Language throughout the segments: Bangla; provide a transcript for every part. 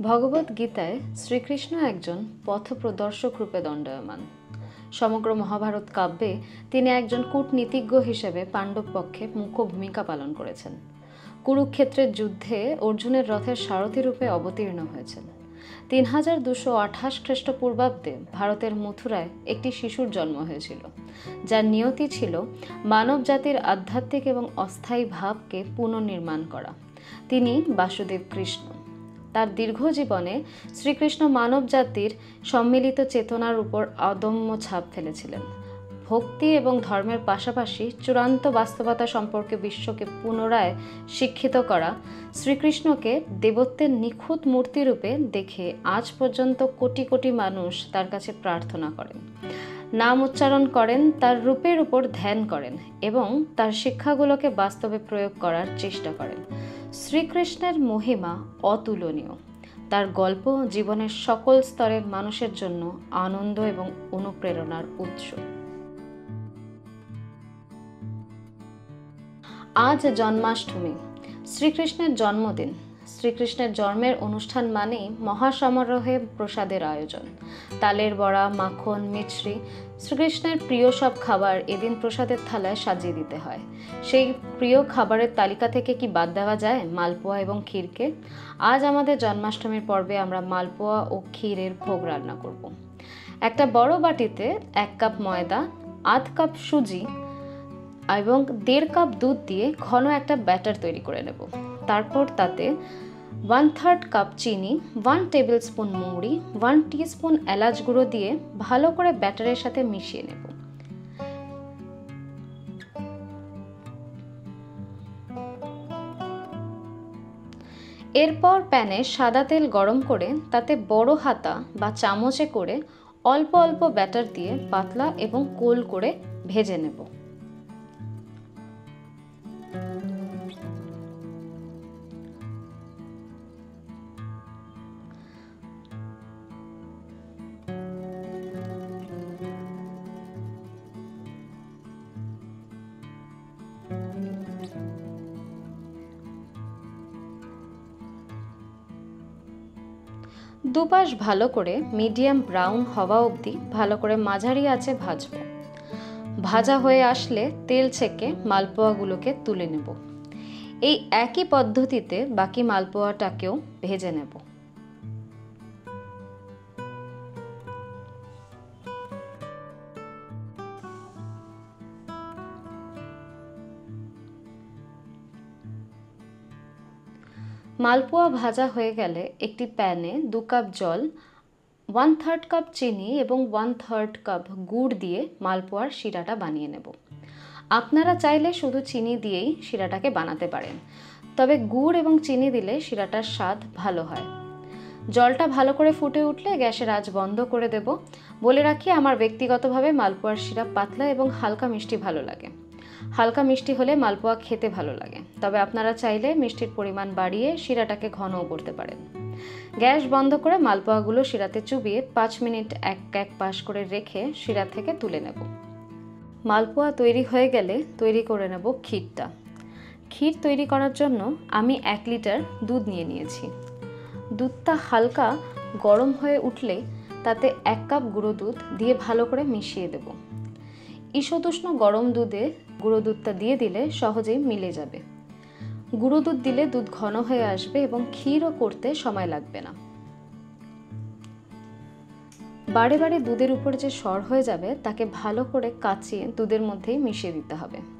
ভগবত গীতায় শ্রীকৃষ্ণ একজন পথপ্রদর্শক রূপে দণ্ডায়মান। সমগ্র মহাভারত কাব্যে তিনি একজন কূটনীতিজ্ঞ হিসেবে পাণ্ডব পক্ষে মুখ্য ভূমিকা পালন করেছেন। কুরুক্ষেত্রের যুদ্ধে অর্জুনের রথের সারথী রূপে অবতীর্ণ হয়েছেন। তিন হাজার দুশো আঠাশ খ্রিস্টপূর্বাব্দে ভারতের মথুরায় একটি শিশুর জন্ম হয়েছিল। যার নিয়তি ছিল মানব জাতির আধ্যাত্মিক এবং অস্থায়ী ভাবকে পুনর্নির্মাণ করা। তিনি বাসুদেব কৃষ্ণ। তার দীর্ঘ জীবনে শ্রীকৃষ্ণ মানব জাতির সম্মিলিত চেতনার উপর অদম্য ছাপ ফেলেছিলেন। ভক্তি এবং ধর্মের পাশাপাশি চূড়ান্ত বাস্তবতা সম্পর্কে বিশ্বকে পুনরায় শিক্ষিত করা শ্রীকৃষ্ণকে দেবত্বের নিখুঁত মূর্তিরূপে দেখে আজ পর্যন্ত কোটি কোটি মানুষ তার কাছে প্রার্থনা করেন। নাম উচ্চারণ করেন, তার রূপের উপর ধ্যান করেন এবং তার শিক্ষাগুলোকে বাস্তবে প্রয়োগ করার চেষ্টা করেন। শ্রীকৃষ্ণের মহিমা অতুলনীয়। তার গল্প জীবনের সকল স্তরের মানুষের জন্য আনন্দ এবং অনুপ্রেরণার উৎস। আজ জন্মাষ্টমী, শ্রীকৃষ্ণের জন্মদিন। শ্রীকৃষ্ণের জন্মের অনুষ্ঠান মানেই মহাসমারোহে প্রসাদের আয়োজন। তালের বড়া, মাখন, মিছরি, শ্রীকৃষ্ণের প্রিয় সব খাবার এদিন প্রসাদের থালায় সাজিয়ে দিতে হয়। সেই প্রিয় খাবারের তালিকা থেকে কি বাদ দেওয়া যায়? মালপোয়া এবং ক্ষীরকে? আজ আমাদের জন্মাষ্টমীর পর্বে আমরা মালপোয়া ও ক্ষীরের ভোগ রান্না করব। একটা বড় বাটিতে এক কাপ ময়দা, আধ কাপ সুজি এবং দেড় কাপ দুধ দিয়ে ঘন একটা ব্যাটার তৈরি করে নেব। তারপর তাতে ওয়ান থার্ড কাপ চিনি ওয়ান টেবিল স্পুন মৌরি ওয়ান স্পুন এলাচ গুঁড়ো দিয়ে ভালো করে ব্যাটারের সাথে মিশিয়ে নেব। এরপর প্যানে সাদা তেল গরম করে তাতে বড় হাতা বা চামচে করে অল্প অল্প ব্যাটার দিয়ে পাতলা এবং কোল করে ভেজে নেব। দুপাশ ভালো করে মিডিয়াম ব্রাউন হওয়া অবধি ভালো করে মাঝারি আছে ভাজব। ভাজা হয়ে আসলে তেল ছেঁকে মালপোয়াগুলোকে তুলে নেব। এই একই পদ্ধতিতে বাকি মালপোয়াটাকেও ভেজে নেব। মালপোয়া ভাজা হয়ে গেলে একটি প্যানে দু কাপ জল ওয়ান থার্ড কাপ চিনি এবং ওয়ান থার্ড কাপ গুড় দিয়ে মালপোয়ার শিরাটা বানিয়ে নেব। আপনারা চাইলে শুধু চিনি দিয়েই শিরাটাকে বানাতে পারেন। তবে গুড় এবং চিনি দিলে শিরাটার স্বাদ ভালো হয়। জলটা ভালো করে ফুটে উঠলে গ্যাসের আঁচ বন্ধ করে দেব। বলে রাখি, আমার ব্যক্তিগতভাবে মালপোয়ার শিরা পাতলা এবং হালকা মিষ্টি ভালো লাগে। হালকা মিষ্টি হলে মালপোয়া খেতে ভালো লাগে। তবে আপনারা চাইলে মিষ্টির পরিমাণ বাড়িয়ে শিরাটাকে ঘনও করতে পারেন। গ্যাস বন্ধ করে মালপোয়াগুলো শিরাতে চুবিয়ে পাঁচ মিনিট এক এক পাশ করে রেখে শিরা থেকে তুলে নেব। মালপোয়া তৈরি হয়ে গেলে তৈরি করে নেব ক্ষীরটা। ক্ষীর তৈরি করার জন্য আমি এক লিটার দুধ নিয়ে নিয়েছি। দুধটা হালকা গরম হয়ে উঠলে তাতে এক কাপ গুঁড়ো দুধ দিয়ে ভালো করে মিশিয়ে দেবো। ঈষদুষ্ণ গরম দুধে গুঁড়ো দুধটা দিয়ে দিলে সহজেই মিলে যাবে। গুঁড়ো দুধ দিলে দুধ ঘন হয়ে আসবে এবং ক্ষীরও করতে সময় লাগবে না। বারে বারে দুধের উপর যে সর হয়ে যাবে, তাকে ভালো করে কাচিয়ে দুধের মধ্যেই মিশিয়ে দিতে হবে।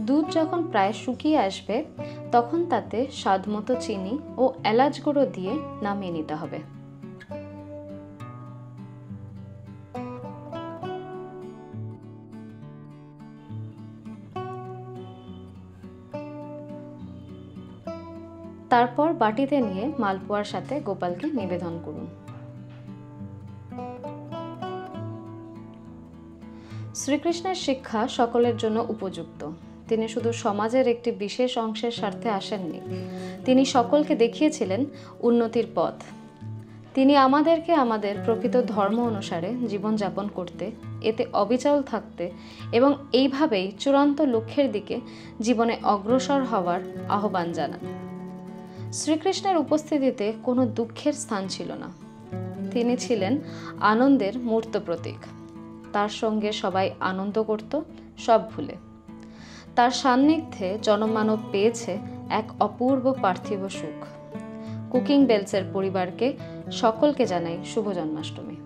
দুধ যখন প্রায় শুকিয়ে আসবে, তখন তাতে স্বাদমতো চিনি ও এলাচ গুঁড়ো দিয়ে নামিয়ে নিতে হবে। তারপর বাটিতে নিয়ে মালপোয়ার সাথে গোপালকে নিবেদন করুন। শ্রীকৃষ্ণের শিক্ষা সকলের জন্য উপযুক্ত। তিনি শুধু সমাজের একটি বিশেষ অংশের স্বার্থে আসেননি। তিনি সকলকে দেখিয়েছিলেন উন্নতির পথ। তিনি আমাদেরকে আমাদের প্রকৃত ধর্ম অনুসারে জীবনযাপন করতে, এতে অবিচল থাকতে এবং এইভাবেই চূড়ান্ত লক্ষ্যের দিকে জীবনে অগ্রসর হওয়ার আহ্বান জানান। শ্রীকৃষ্ণের উপস্থিতিতে কোনো দুঃখের স্থান ছিল না। তিনি ছিলেন আনন্দের মূর্ত প্রতীক। তার সঙ্গে সবাই আনন্দ করত, সব ভুলে। তার সান্নিধ্যে জনমানব পেয়েছে এক অপূর্ব পার্থিব সুখ। কুকিং বেলসের পরিবারকে সকলকে জানাই শুভ জন্মাষ্টমী।